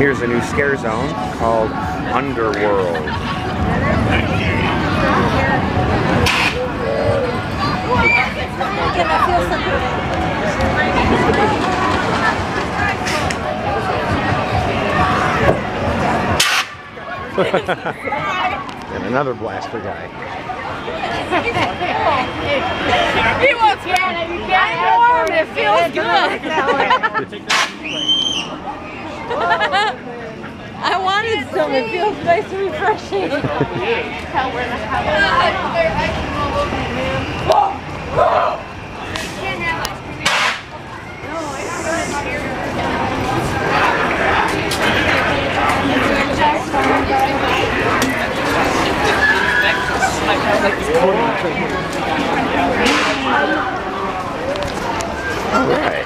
Here's a new scare zone called Underworld. and another blaster guy. He wants Canada. You can't warm. It feels good. awesome. It feels nice and refreshing. All right.